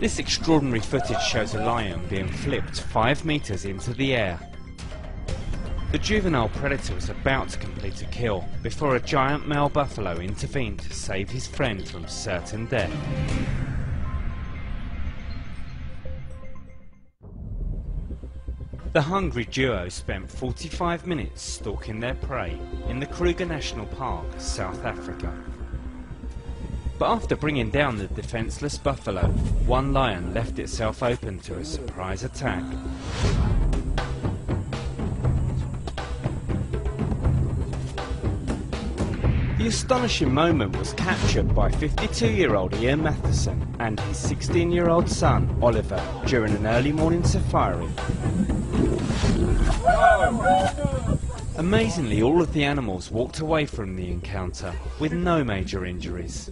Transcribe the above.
This extraordinary footage shows a lion being flipped 5 metres into the air. The juvenile predator was about to complete a kill before a giant male buffalo intervened to save his friend from certain death. The hungry duo spent 45 minutes stalking their prey in the Kruger National Park, South Africa. But after bringing down the defenceless buffalo, one lion left itself open to a surprise attack. The astonishing moment was captured by 52-year-old Ian Matheson and his 16-year-old son, Oliver, during an early morning safari. Amazingly, all of the animals walked away from the encounter with no major injuries.